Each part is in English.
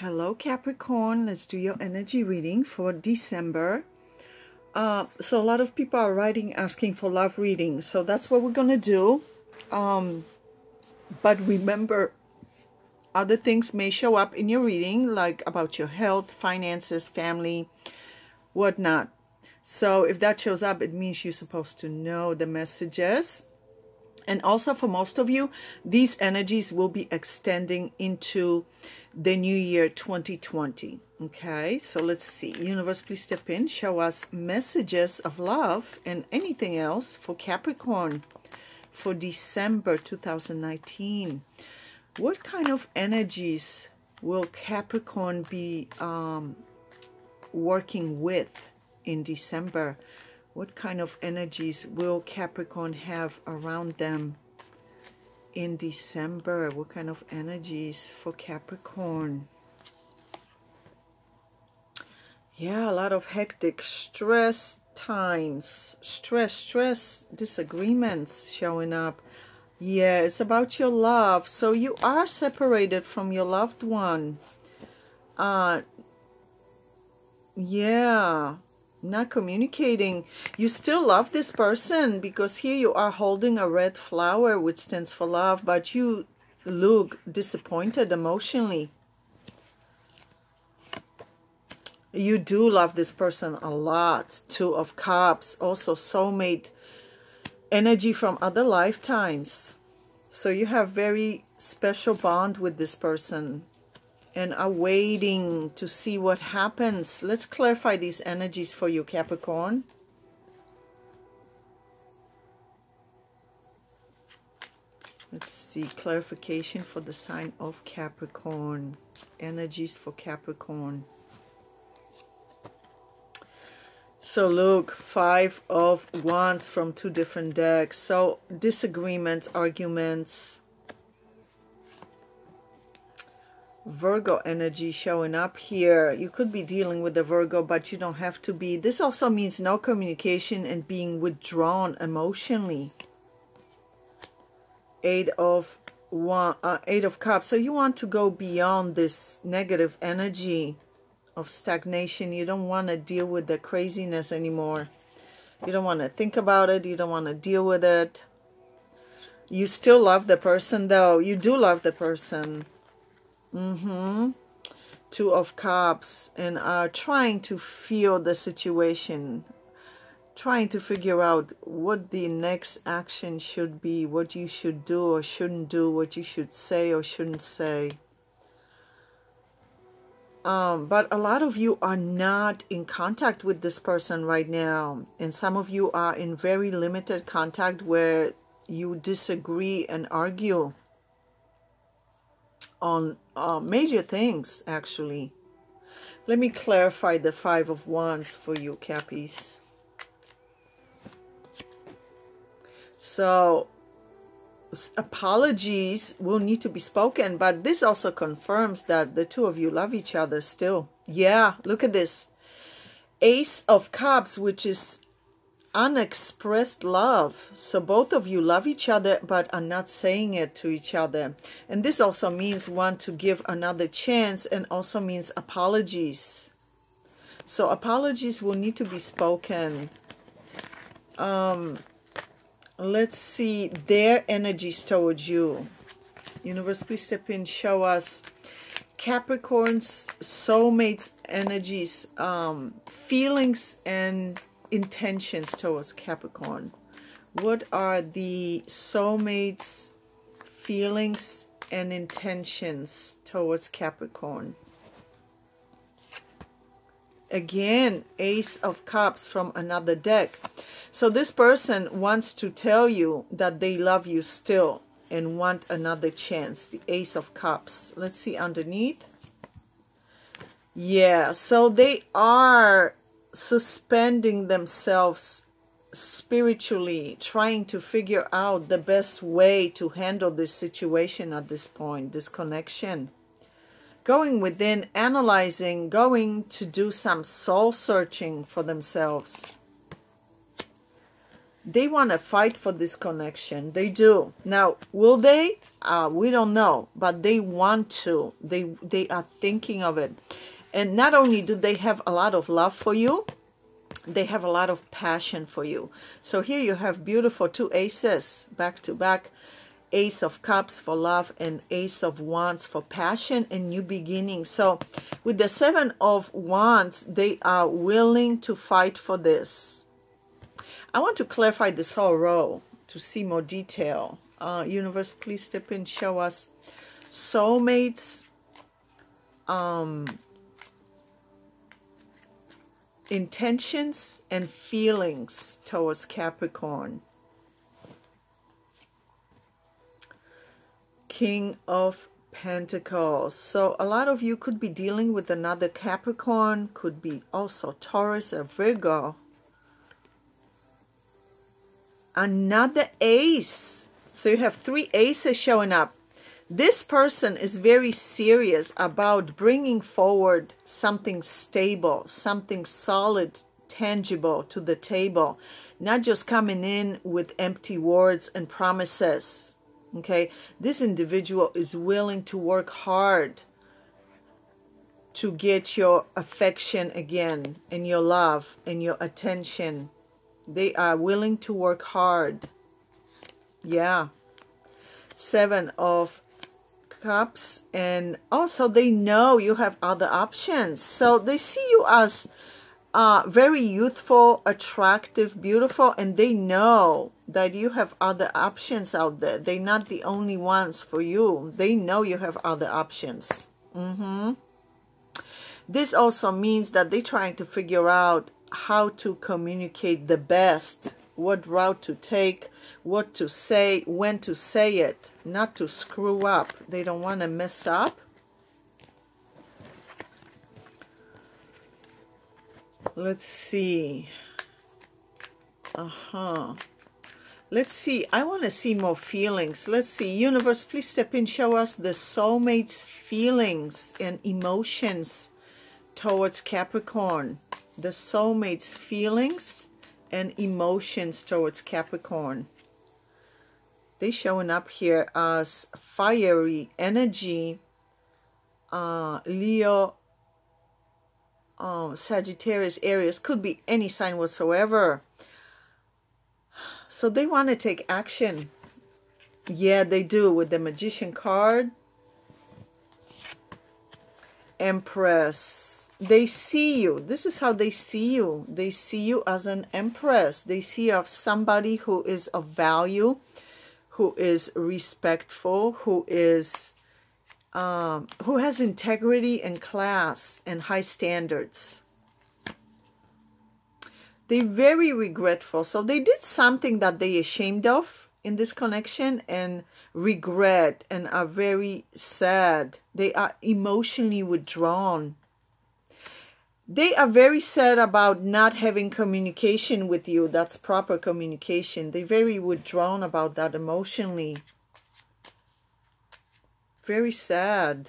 Hello, Capricorn. Let's do your energy reading for December. Uh, so a lot of people are writing asking for love reading. So that's what we're going to do. Um, but remember, other things may show up in your reading, like about your health, finances, family, whatnot. So if that shows up, it means you're supposed to know the messages. And also for most of you, these energies will be extending into the new year 2020. Okay, so let's see. Universe, please step in. Show us messages of love and anything else for Capricorn for December 2019. What kind of energies will Capricorn be um, working with in December? What kind of energies will Capricorn have around them in December? What kind of energies for Capricorn? Yeah, a lot of hectic stress times. Stress, stress, disagreements showing up. Yeah, it's about your love. So you are separated from your loved one. Uh, yeah not communicating. You still love this person because here you are holding a red flower which stands for love, but you look disappointed emotionally. You do love this person a lot. Two of Cups, also soulmate energy from other lifetimes. So you have very special bond with this person and are waiting to see what happens. Let's clarify these energies for you, Capricorn. Let's see, clarification for the sign of Capricorn. Energies for Capricorn. So look, five of wands from two different decks. So disagreements, arguments, Virgo energy showing up here. You could be dealing with a Virgo, but you don't have to be. This also means no communication and being withdrawn emotionally. Eight of one, uh, Eight of Cups. So you want to go beyond this negative energy of stagnation. You don't want to deal with the craziness anymore. You don't want to think about it. You don't want to deal with it. You still love the person, though. You do love the person Mm-hmm. Two of Cups and are trying to feel the situation, trying to figure out what the next action should be, what you should do or shouldn't do, what you should say or shouldn't say. Um, but a lot of you are not in contact with this person right now. And some of you are in very limited contact where you disagree and argue on uh, major things, actually. Let me clarify the Five of Wands for you, Cappies. So, apologies will need to be spoken, but this also confirms that the two of you love each other still. Yeah, look at this. Ace of Cups, which is unexpressed love. So both of you love each other but are not saying it to each other. And this also means want to give another chance and also means apologies. So apologies will need to be spoken. Um, let's see their energies towards you. Universe, please step in, show us Capricorn's soulmates energies, um, feelings and intentions towards Capricorn? What are the soulmates' feelings and intentions towards Capricorn? Again, Ace of Cups from another deck. So this person wants to tell you that they love you still and want another chance. The Ace of Cups. Let's see underneath. Yeah, so they are suspending themselves spiritually, trying to figure out the best way to handle this situation at this point, this connection. Going within, analyzing, going to do some soul searching for themselves. they want to fight for this connection. They do. Now, will they? Uh, we don't know, but they want to. They they are thinking of it. And not only do they have a lot of love for you, they have a lot of passion for you. So here you have beautiful two aces back to back. Ace of Cups for love and Ace of Wands for passion and new beginnings. So with the Seven of Wands, they are willing to fight for this. I want to clarify this whole row to see more detail. Uh, universe, please step in, show us soulmates, um, intentions and feelings towards Capricorn. King of Pentacles. So a lot of you could be dealing with another Capricorn, could be also Taurus or Virgo. Another ace. So you have three aces showing up. This person is very serious about bringing forward something stable, something solid, tangible to the table. Not just coming in with empty words and promises. Okay, this individual is willing to work hard to get your affection again and your love and your attention. They are willing to work hard. Yeah. Seven of Cups. And also they know you have other options. So they see you as uh, very youthful, attractive, beautiful, and they know that you have other options out there. They're not the only ones for you. They know you have other options. Mm-hmm. This also means that they're trying to figure out how to communicate the best, what route to take, what to say, when to say it, not to screw up. They don't want to mess up. Let's see. Uh-huh. Let's see. I want to see more feelings. Let's see. Universe, please step in. Show us the soulmate's feelings and emotions towards Capricorn. The soulmate's feelings and emotions towards Capricorn. They showing up here as fiery energy. Uh, Leo, uh, Sagittarius, Aries. Could be any sign whatsoever so they want to take action. Yeah, they do with the Magician card. Empress. They see you. This is how they see you. They see you as an empress. They see you as somebody who is of value, who is respectful, who is um, who has integrity and class and high standards. They're very regretful. So they did something that they ashamed of in this connection and regret and are very sad. They are emotionally withdrawn. They are very sad about not having communication with you. That's proper communication. They're very withdrawn about that emotionally. Very sad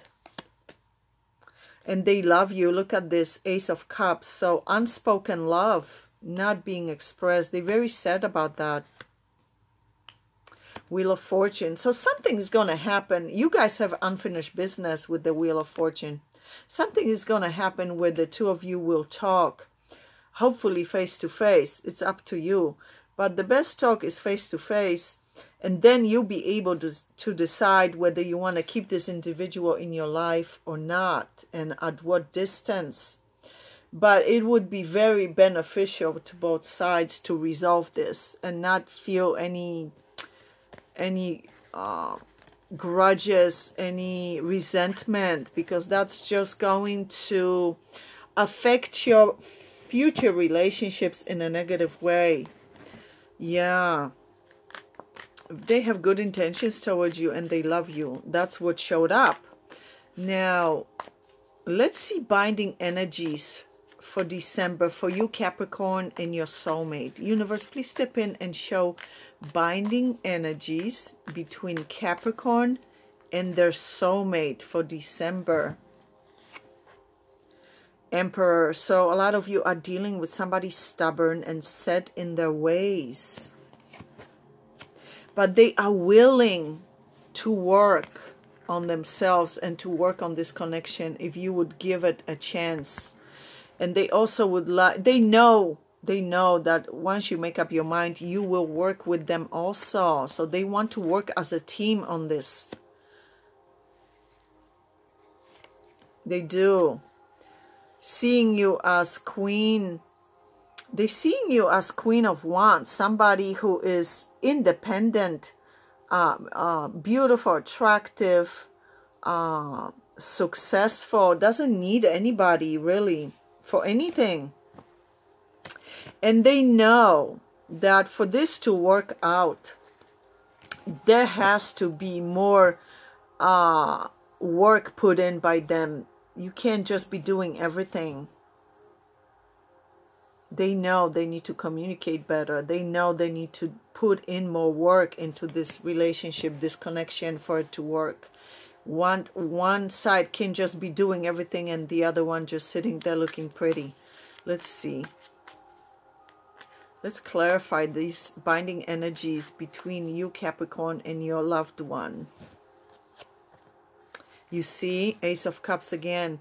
and they love you. Look at this Ace of Cups. So unspoken love not being expressed. They're very sad about that. Wheel of Fortune. So something's going to happen. You guys have unfinished business with the Wheel of Fortune. Something is going to happen where the two of you will talk. Hopefully face to face. It's up to you. But the best talk is face to face. And then you'll be able to, to decide whether you want to keep this individual in your life or not. And at what distance but it would be very beneficial to both sides to resolve this and not feel any any uh, grudges any resentment because that's just going to affect your future relationships in a negative way. Yeah. They have good intentions towards you and they love you. That's what showed up. Now let's see binding energies for December for you, Capricorn, and your soulmate. Universe, please step in and show binding energies between Capricorn and their soulmate for December. Emperor. So a lot of you are dealing with somebody stubborn and set in their ways. but they are willing to work on themselves and to work on this connection if you would give it a chance and they also would like they know they know that once you make up your mind you will work with them also. So they want to work as a team on this. They do. Seeing you as queen. They're seeing you as queen of wands somebody who is independent uh, uh, beautiful attractive uh, successful doesn't need anybody really for anything and they know that for this to work out there has to be more uh, work put in by them. You can't just be doing everything. They know they need to communicate better. They know they need to put in more work into this relationship this connection for it to work. One one side can just be doing everything and the other one just sitting there looking pretty. Let's see let's clarify these binding energies between you capricorn and your loved one you see ace of cups again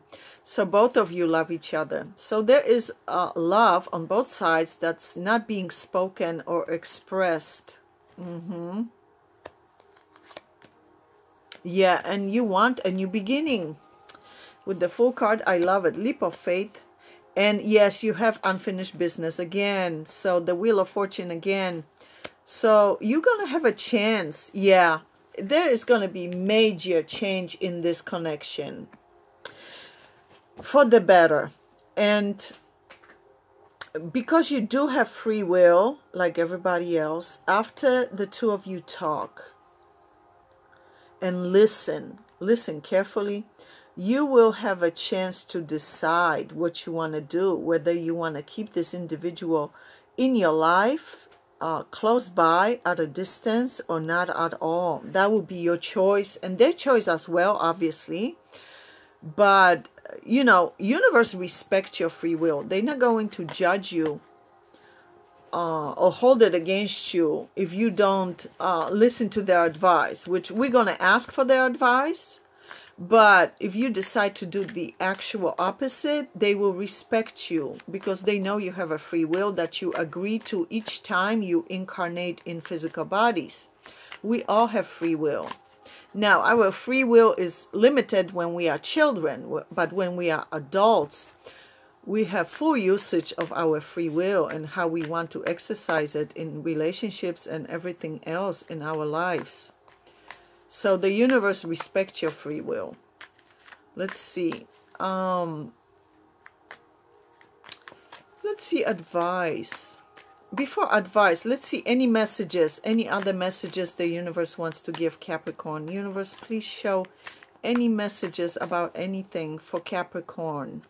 so both of you love each other. So there is a love on both sides that's not being spoken or expressed. Mm -hmm. Yeah, and you want a new beginning. With the Fool card, I love it. Leap of faith. And yes, you have unfinished business again. So the Wheel of Fortune again. So you're going to have a chance. Yeah, there is going to be major change in this connection for the better. And because you do have free will, like everybody else, after the two of you talk and listen, listen carefully, you will have a chance to decide what you want to do, whether you want to keep this individual in your life, uh, close by, at a distance, or not at all. That will be your choice and their choice as well, obviously. But you know, universe respect your free will. They're not going to judge you uh, or hold it against you if you don't uh, listen to their advice, which we're going to ask for their advice. But if you decide to do the actual opposite, they will respect you because they know you have a free will that you agree to each time you incarnate in physical bodies. We all have free will. Now, our free will is limited when we are children, but when we are adults, we have full usage of our free will and how we want to exercise it in relationships and everything else in our lives. So the universe respects your free will. Let's see. Um, let's see advice before advice, let's see any messages, any other messages the universe wants to give Capricorn. Universe, please show any messages about anything for Capricorn.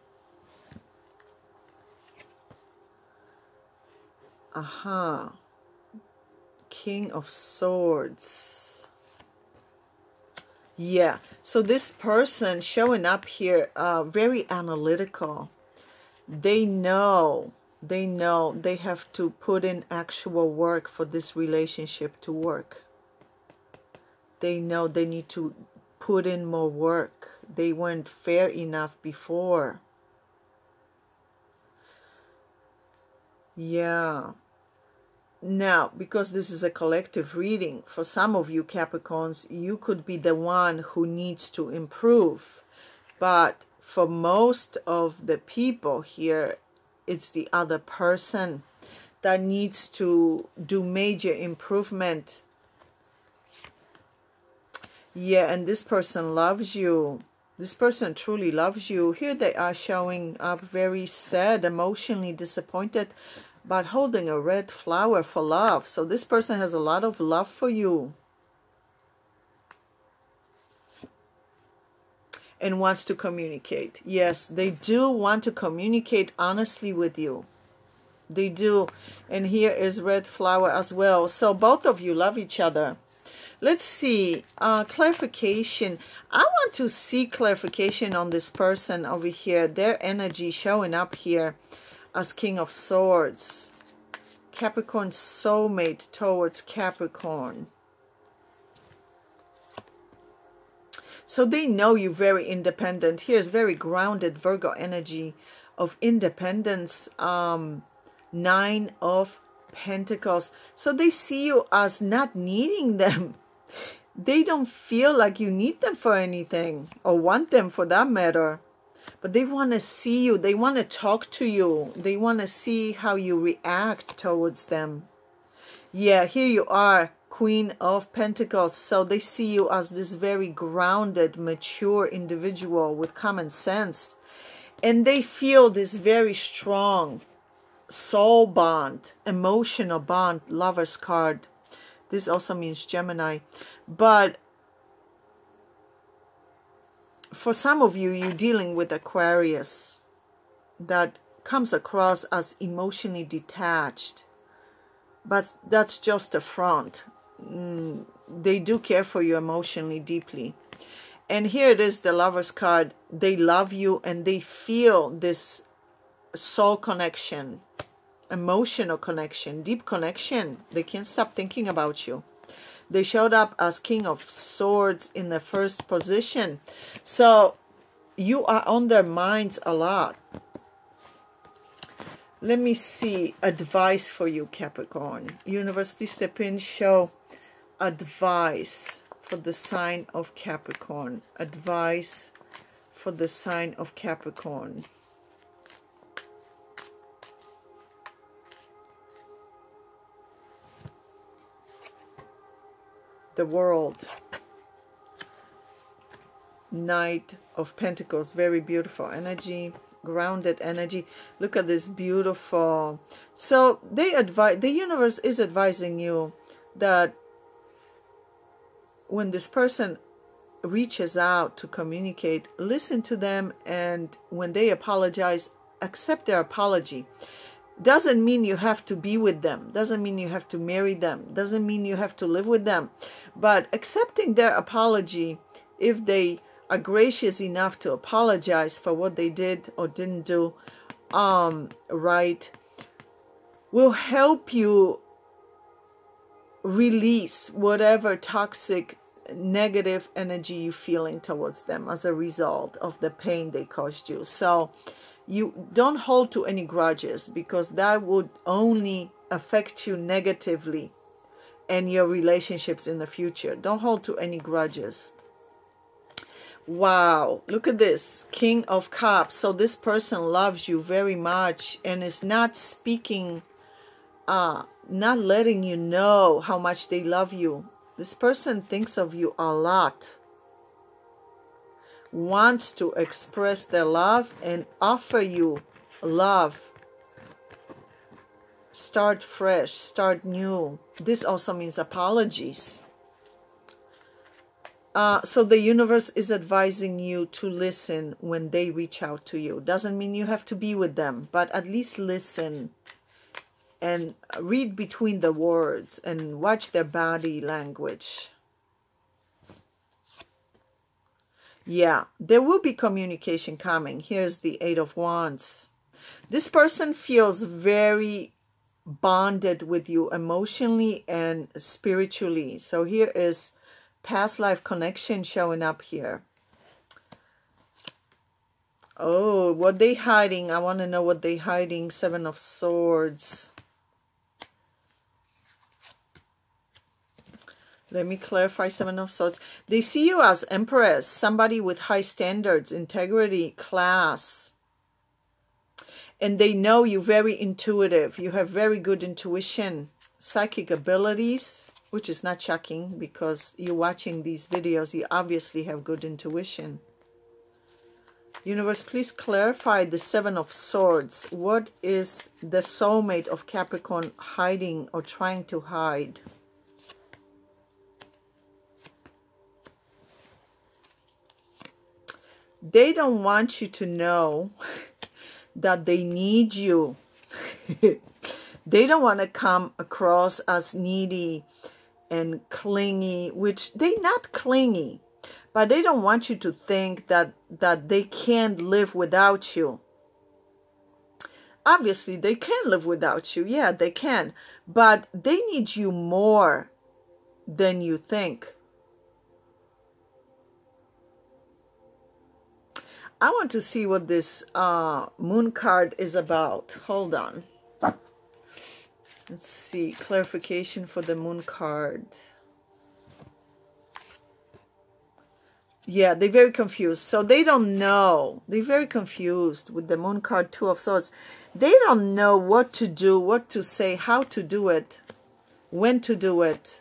Aha. King of Swords. Yeah. So this person showing up here, uh, very analytical. They know they know they have to put in actual work for this relationship to work. They know they need to put in more work. They weren't fair enough before. Yeah. Now, because this is a collective reading, for some of you Capricorns, you could be the one who needs to improve. But for most of the people here, it's the other person that needs to do major improvement. Yeah and this person loves you. This person truly loves you. Here they are showing up very sad emotionally disappointed but holding a red flower for love so this person has a lot of love for you and wants to communicate. Yes, they do want to communicate honestly with you. They do. And here is red flower as well. So both of you love each other. Let's see. Uh, clarification. I want to see clarification on this person over here. Their energy showing up here as King of Swords. Capricorn soulmate towards Capricorn. So they know you're very independent. Here's very grounded Virgo energy of independence. Um, nine of Pentacles. So they see you as not needing them. They don't feel like you need them for anything or want them for that matter. But they want to see you. They want to talk to you. They want to see how you react towards them. Yeah, here you are, Queen of Pentacles. So they see you as this very grounded, mature individual with common sense. And they feel this very strong soul bond, emotional bond, lover's card. This also means Gemini. But for some of you, you're dealing with Aquarius that comes across as emotionally detached. But that's just a front. Mm, they do care for you emotionally deeply. And here it is, the lover's card. They love you and they feel this soul connection, emotional connection, deep connection. They can't stop thinking about you. They showed up as King of Swords in the first position. So you are on their minds a lot. Let me see advice for you, Capricorn. Universe, please step in, show advice for the sign of Capricorn. Advice for the sign of Capricorn. The world. Knight of Pentacles, very beautiful energy, grounded energy. Look at this beautiful. So they advise, the universe is advising you that when this person reaches out to communicate, listen to them, and when they apologize, accept their apology doesn't mean you have to be with them. Doesn't mean you have to marry them. Doesn't mean you have to live with them. But accepting their apology if they are gracious enough to apologize for what they did or didn't do um right will help you release whatever toxic negative energy you're feeling towards them as a result of the pain they caused you. So you don't hold to any grudges because that would only affect you negatively and your relationships in the future. Don't hold to any grudges. Wow, look at this. King of Cups. So this person loves you very much and is not speaking, uh, not letting you know how much they love you. This person thinks of you a lot wants to express their love and offer you love. Start fresh, start new. This also means apologies. Uh, so the universe is advising you to listen when they reach out to you. Doesn't mean you have to be with them, but at least listen and read between the words and watch their body language. Yeah, there will be communication coming. Here's the Eight of Wands. This person feels very bonded with you emotionally and spiritually. So here is past life connection showing up here. Oh, what they hiding? I want to know what they hiding. Seven of Swords. Let me clarify Seven of Swords. They see you as Empress, somebody with high standards, integrity, class. And they know you very intuitive. You have very good intuition, psychic abilities, which is not shocking because you're watching these videos. You obviously have good intuition. Universe, please clarify the Seven of Swords. What is the soulmate of Capricorn hiding or trying to hide? They don't want you to know that they need you. they don't want to come across as needy and clingy, which they not clingy, but they don't want you to think that that they can't live without you. Obviously, they can live without you. Yeah, they can. But they need you more than you think. I want to see what this uh, moon card is about. Hold on. Let's see. Clarification for the moon card. Yeah, they're very confused. So they don't know. They're very confused with the moon card, two of swords. They don't know what to do, what to say, how to do it, when to do it.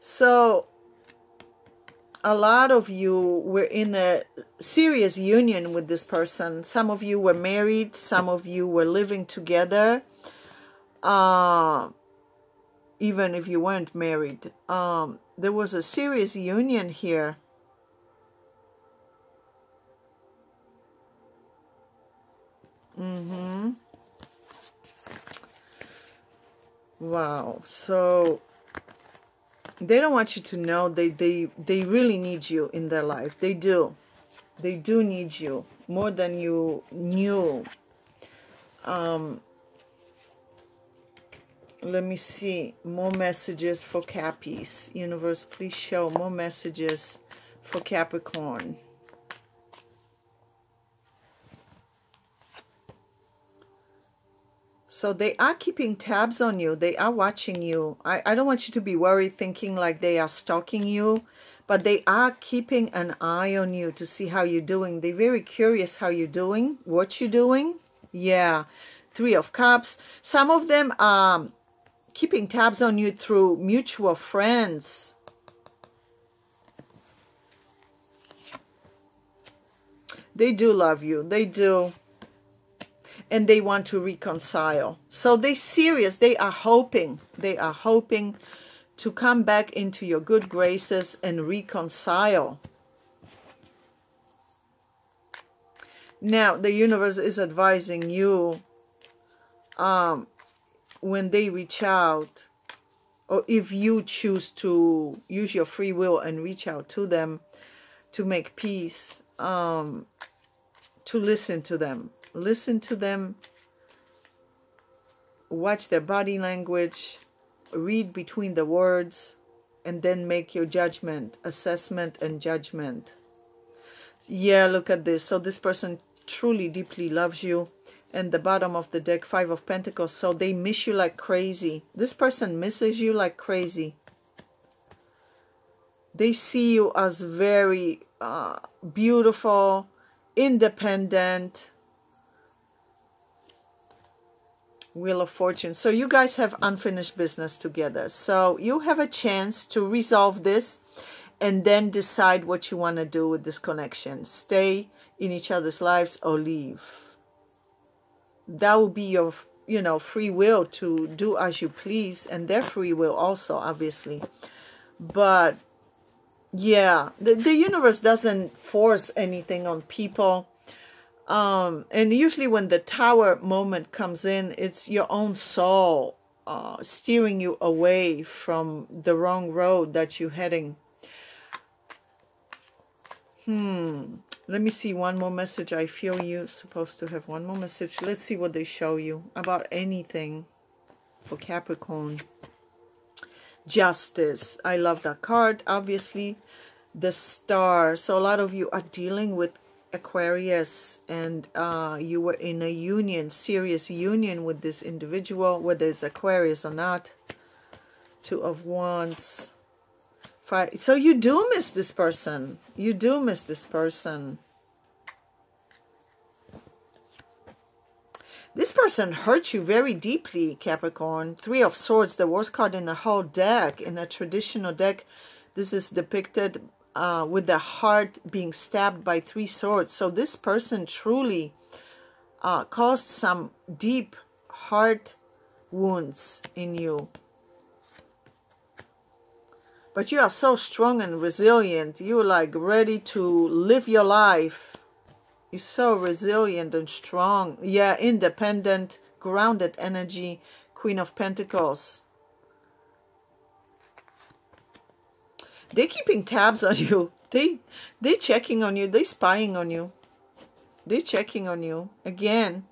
So a lot of you were in a serious union with this person. Some of you were married. Some of you were living together. Uh, even if you weren't married. Um, there was a serious union here. Mm-hmm. Wow. So they don't want you to know they they they really need you in their life. They do. They do need you more than you knew. Um let me see more messages for Cappies. Universe, please show more messages for Capricorn. So they are keeping tabs on you. They are watching you. I, I don't want you to be worried thinking like they are stalking you. But they are keeping an eye on you to see how you're doing. They're very curious how you're doing, what you're doing. Yeah. Three of Cups. Some of them are keeping tabs on you through mutual friends. They do love you. They do. And they want to reconcile. So they're serious. They are hoping. They are hoping to come back into your good graces and reconcile. Now, the universe is advising you um, when they reach out or if you choose to use your free will and reach out to them to make peace um, to listen to them listen to them watch their body language read between the words and then make your judgment assessment and judgment. Yeah look at this. So this person truly deeply loves you. And the bottom of the deck five of pentacles. So they miss you like crazy. This person misses you like crazy. They see you as very uh, beautiful independent wheel of fortune. So you guys have unfinished business together. So you have a chance to resolve this and then decide what you want to do with this connection. Stay in each other's lives or leave. That will be your you know free will to do as you please and their free will also obviously. But yeah the, the universe doesn't force anything on people um and usually when the tower moment comes in it's your own soul uh, steering you away from the wrong road that you're heading hmm let me see one more message. I feel you're supposed to have one more message. Let's see what they show you about anything for Capricorn. Justice. I love that card. Obviously, the star. So a lot of you are dealing with Aquarius and uh, you were in a union, serious union with this individual, whether it's Aquarius or not. Two of Wands. Five. So you do miss this person. You do miss this person. This person hurt you very deeply, Capricorn. Three of Swords, the worst card in the whole deck. In a traditional deck, this is depicted uh, with the heart being stabbed by three swords. So this person truly uh, caused some deep heart wounds in you. But you are so strong and resilient. You're like ready to live your life. You're so resilient and strong. Yeah, independent, grounded energy. Queen of Pentacles. They're keeping tabs on you. They, they're checking on you. They're spying on you. They're checking on you. Again,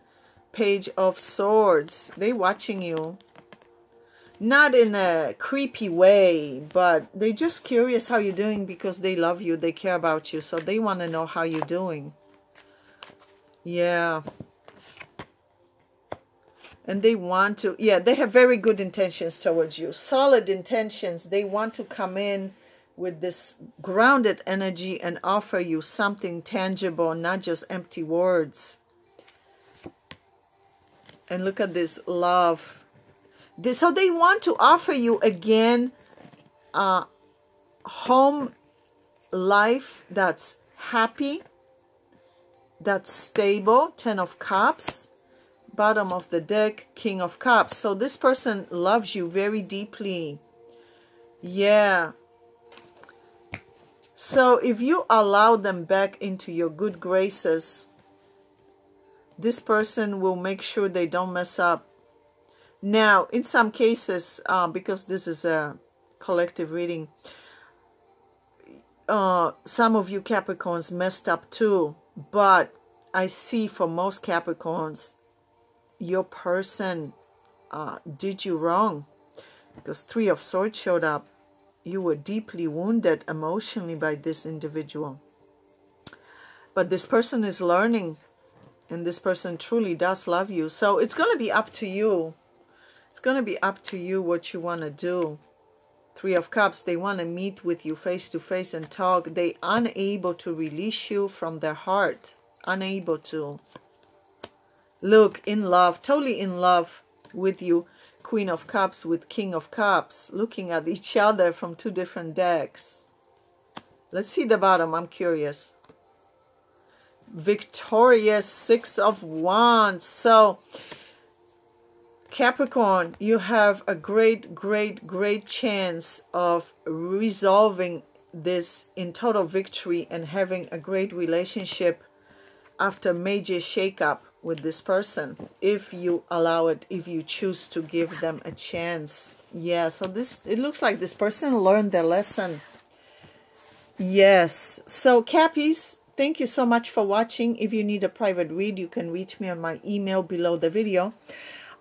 Page of Swords. They're watching you. not in a creepy way, but they're just curious how you're doing because they love you, they care about you, so they want to know how you're doing. Yeah. And they want to, yeah, they have very good intentions towards you. Solid intentions. They want to come in with this grounded energy and offer you something tangible, not just empty words. And look at this love This, so they want to offer you again a home life that's happy, that's stable, Ten of Cups, bottom of the deck, King of Cups. So this person loves you very deeply. Yeah. So if you allow them back into your good graces, this person will make sure they don't mess up now, in some cases, uh, because this is a collective reading, uh, some of you Capricorns messed up too. But I see for most Capricorns, your person uh, did you wrong. Because Three of Swords showed up. You were deeply wounded emotionally by this individual. But this person is learning. And this person truly does love you. So it's going to be up to you it's going to be up to you what you want to do. Three of Cups, they want to meet with you face to face and talk. They unable to release you from their heart. Unable to. Look, in love, totally in love with you. Queen of Cups with King of Cups. Looking at each other from two different decks. Let's see the bottom. I'm curious. Victorious Six of Wands. So Capricorn, you have a great, great, great chance of resolving this in total victory and having a great relationship after major shakeup with this person. If you allow it if you choose to give them a chance. Yeah so this it looks like this person learned their lesson. Yes. So cappies thank you so much for watching. If you need a private read you can reach me on my email below the video.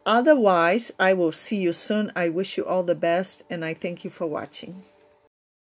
Otherwise, I will see you soon. I wish you all the best and I thank you for watching.